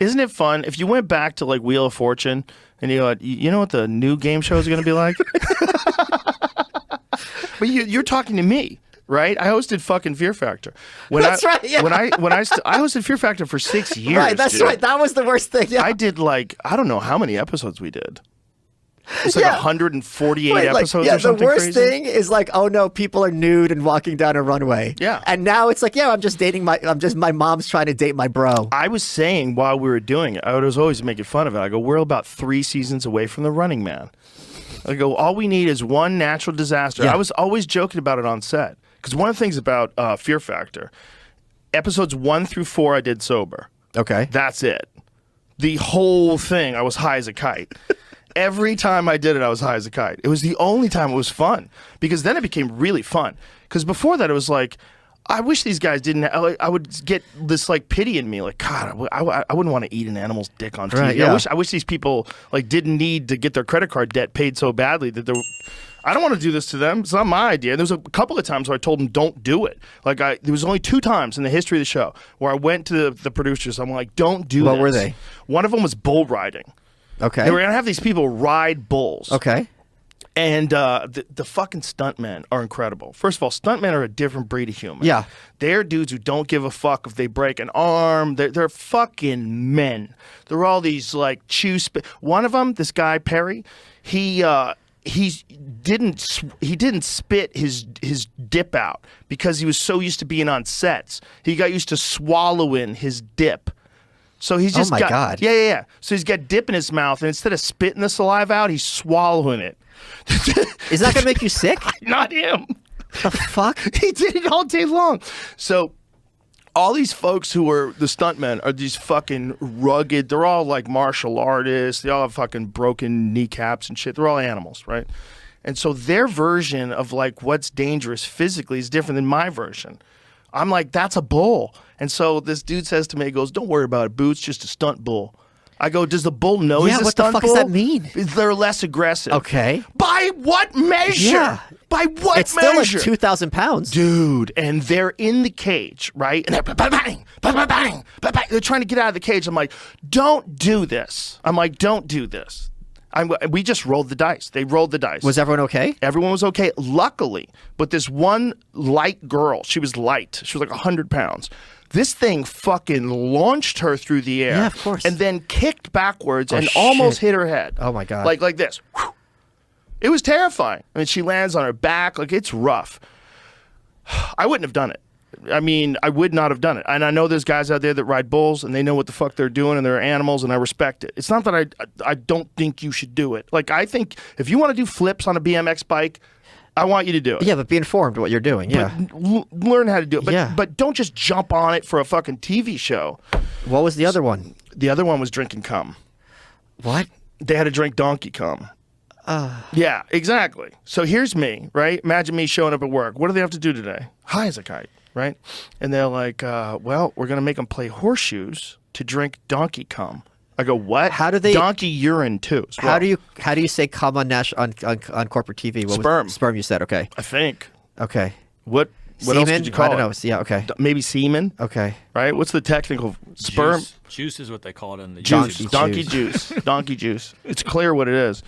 Isn't it fun if you went back to like Wheel of Fortune and you go, you know what the new game show is going to be like? but you, you're talking to me, right? I hosted fucking Fear Factor. When That's I, right, yeah. When I when I st- I hosted Fear Factor for six years. right, that's dude. right. That was the worst thing. Yeah. I did like I don't know how many episodes we did. It's like Yeah. 148 Right, like, episodes yeah, or something the worst crazy. thing is like, oh no, people are nude and walking down a runway. Yeah. and now it's like, yeah, I'm just dating my, I'm just my mom's trying to date my bro. I was saying while we were doing it, I was always making fun of it. I go, we're about three seasons away from the Running Man. I go, all we need is one natural disaster. Yeah. I was always joking about it on set because one of the things about uh, Fear Factor, episodes one through four, I did sober. Okay. That's it. The whole thing, I was high as a kite. Every time I did it, I was high as a kite. It was the only time it was fun because then it became really fun. Because before that, it was like, I wish these guys didn't. I, like, I would get this like pity in me, like God, I w- I, w- I wouldn't want to eat an animal's dick on TV. Right, yeah. I wish I wish these people like didn't need to get their credit card debt paid so badly that they're. I don't want to do this to them. It's not my idea. There was a couple of times where I told them don't do it. Like I, there was only two times in the history of the show where I went to the, the producers. I'm like, don't do What this. were they? One of them was bull riding. Okay. They were gonna have these people ride bulls. okay. And uh, the, the fucking stuntmen are incredible. First of all, stuntmen are a different breed of human. Yeah. They're dudes who don't give a fuck if they break an arm. They're, they're fucking men. They're all these like chew. One of them, this guy Perry, he uh, he didn't he didn't spit his his dip out because he was so used to being on sets. He got used to swallowing his dip. So he's just Oh just my got God. yeah yeah yeah. So he's got dip in his mouth, and instead of spitting the saliva out, he's swallowing it. Is that gonna make you sick? Not him. the fuck? he did it all day long. So all these folks who are the stuntmen are these fucking rugged. They're all like martial artists. They all have fucking broken kneecaps and shit. They're all animals, right? And so their version of like what's dangerous physically is different than my version. I'm like, that's a bull. And so this dude says to me, he goes, Don't worry about it, Boots, just a stunt bull. I go, Does the bull know Yeah, he's a what the fuck bull? does that mean? They're less aggressive. Okay. By what measure? Yeah. By what It's still like two thousand pounds. Dude, and they're in the cage, right? And they're bang, bang, bang, bang, bang. They're trying to get out of the cage. I'm like, don't do this. I'm like, don't do this. I'm, we just rolled the dice. They rolled the dice. Was everyone okay? Everyone was okay, luckily. But this one light girl, she was light. She was like 100 pounds. This thing fucking launched her through the air. Yeah, of course. And then kicked backwards oh, and shit. almost hit her head. Oh, my God. Like like this. It was terrifying. I mean, she lands on her back. Like, it's rough. I wouldn't have done it. I mean, I would not have done it. And I know there's guys out there that ride bulls and they know what the fuck they're doing and they're animals and I respect it. It's not that I I don't think you should do it. Like I think if you want to do flips on a BMX bike, I want you to do it. Yeah, but be informed what you're doing. Yeah. Learn how to do it. But Yeah. but don't just jump on it for a fucking TV show. What was the other one? The other one was drinking cum. What? They had to drink donkey cum. yeah, exactly. So here's me, right? Imagine me showing up at work. What do they have to do today? High as a kite, right? And they're like, uh, well, we're going to make them play horseshoes to drink donkey cum. I go, what? How do they- Donkey urine, too. as How do you how do you say cum on Nash on on, on corporate TV? What was- Sperm. sperm. You said okay. I think. Okay. What What else Semen? could you call I don't it? know. Yeah. Okay. Maybe semen, Okay. right? What's the technical sperm? Juice, juice is what they call it in the Juice. YouTube. Donkey Donkey juice. Donkey juice. It's clear what it is.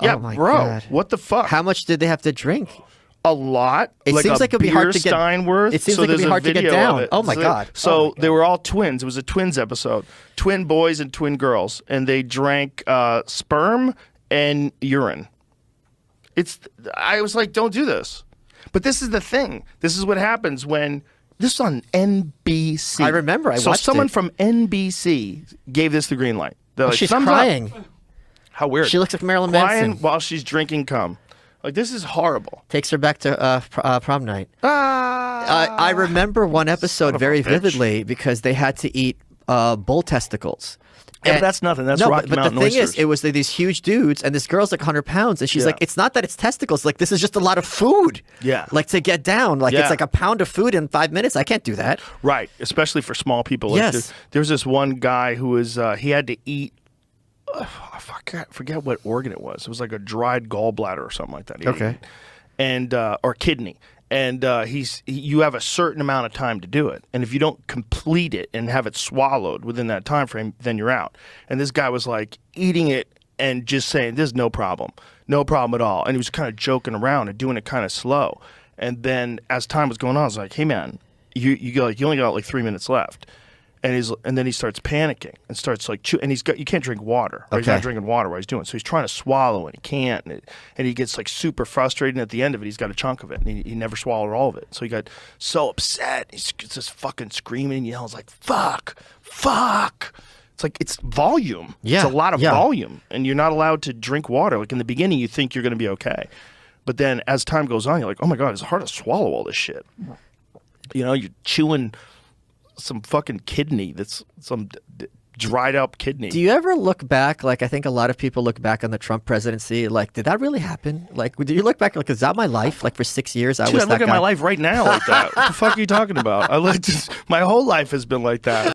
Yeah, Oh my bro. God. What the fuck? How much did they have to drink? A lot. It like seems like it'd be hard to get- Steinworth. it seems so like it'd be hard to get down. Oh my So- God. So Oh my they were all twins. It was a twins episode. Twin boys and twin girls, and they drank uh, sperm and urine. It's. I was like, don't do this. But this is the thing. This is what happens when. This is on NBC. I remember. I so watched someone it. from NBC gave this the green light. They're like, She's "Thumbs up." crying. How weird. She looks like Marilyn crying Manson. while she's drinking cum. Like this is horrible. Takes her back to uh, pr- uh, prom night. Ah. Uh, I remember one episode very vividly because they had to eat uh, bull testicles. Yeah, but And- that's nothing. That's no, Rocky but, but the Mountain thing oysters. is, it was these huge dudes, and this girl's like 100 pounds, and she's Yeah. like, "It's not that it's testicles. Like this is just a lot of food. Yeah. like to get down. Like Yeah. it's like a pound of food in five minutes. I can't do that. right, especially for small people. Like Yes. there, there was this one guy who was uh, he had to eat. I forget, forget what organ it was. It was like a dried gallbladder or something like that. Okay. and uh, or kidney. and uh, he's he, you have a certain amount of time to do it, and if you don't complete it and have it swallowed within that time frame, then you're out. And this guy was like eating it and just saying, "There's no problem, no problem at all," and he was kind of joking around and doing it kind of slow. And then as time was going on, I was like, "Hey man, you you go like you only got like three minutes left." And he's and then he starts panicking and starts like chew and he's got you can't drink water. Or He's not drinking water while he's doing it. So he's trying to swallow and he can't. And, it, and he gets like super frustrated. And at the end of it, he's got a chunk of it and he, he never swallowed all of it. So he got so upset. He's just fucking screaming and yells like, fuck, fuck. It's like it's volume. Yeah, It's a lot of yeah. volume. And you're not allowed to drink water. Like in the beginning, you think you're going to be okay. But then as time goes on, you're like, oh my God, it's hard to swallow all this shit. You know, you're chewing some fucking kidney that's some dried up kidney. Do you ever look back? Like I think a lot of people look back on the Trump presidency. Like, did that really happen? Like, do you look back? Like, is that my life? Like for six years, I Dude, was I look at guy. my life right now like that. what the fuck are you talking about? I like just, my whole life has been like that.